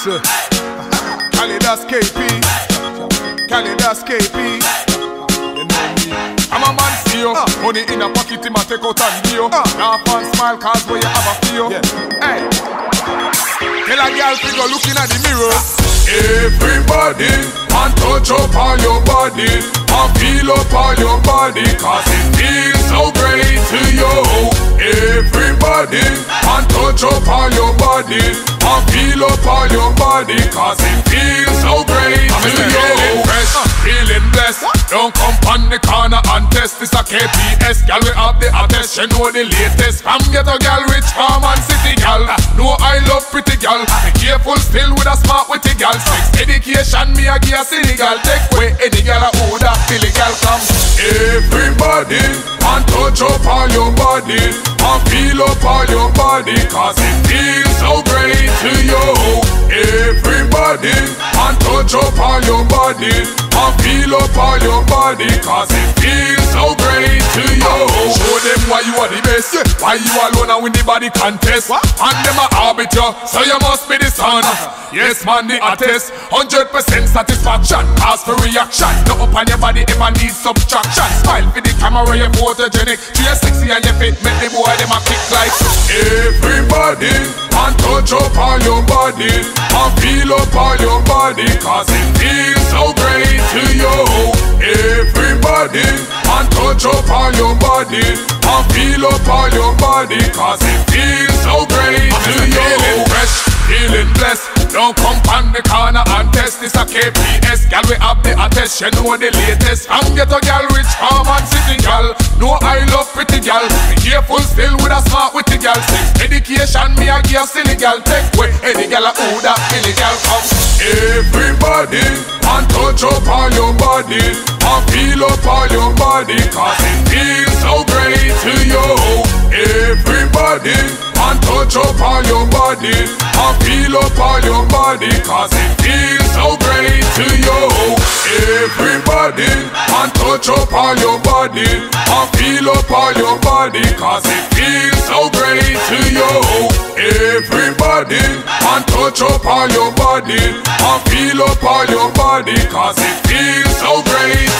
So, KaliDas KP, KaliDas KP. You know me. I'm a man see you. Ah. Money in a pocket, him a take out and give you. Ah. Laugh and smile, cause where you have a feel. Yeah. Hey, tell a girl to go looking at the mirror. Everybody, and touch up all your body, and feel up all your body, cause it feels so great to you. Everybody, touch up all your body, and feel up all your body, cause it feels so great you. Feeling fresh, feeling blessed. Don't come on the corner and test this a KPS. Girl, we have the hottest, she know the latest. From ghetto girl, rich farm and city girl. No, I love pretty girl. Sex education, me a silly girl. Take away any girl a order, Billy girl come. Everybody, and touch up all your body, and feel up all your body, cause it feels so great to you. Everybody, and touch up all your body, and feel up all your body, cause it feels so great why you are the best, why you alone and win the body contest. And them a orbit you, so you must be the sun. Uh-huh. Yes, man, the hottest, 100% satisfaction. Ask for reaction, no up on your body if I need subtraction. Smile for the camera, you're photogenic. You're sexy and you fit, make the boy them a kick like. Everybody, and touch up all your body, and feel up all your body, cause it feels so great to you. Everybody, and touch up all your body, and feel up all your body, cause it feels so great to you. Feeling fresh, feeling blessed. Don't come on the corner and test this a KPS. Girl, we have the hottest, you know the latest. I'm get a girl rich, farm and city girl. No, I love pretty girl. Be careful still with a smart the girl. Sex education, me a give a silly girl. Take away any girl a who that silly girl come. Everybody, and touch up all your body, and feel up all your body, cause it feels to you. Everybody, and touch up all your body, and feel up all your body, cause it feels so great to you. Everybody, and touch up all your body, and feel up all your body, cause it feels so great to you. Everybody, and touch up all your body, and feel up all your body, cause it feels so great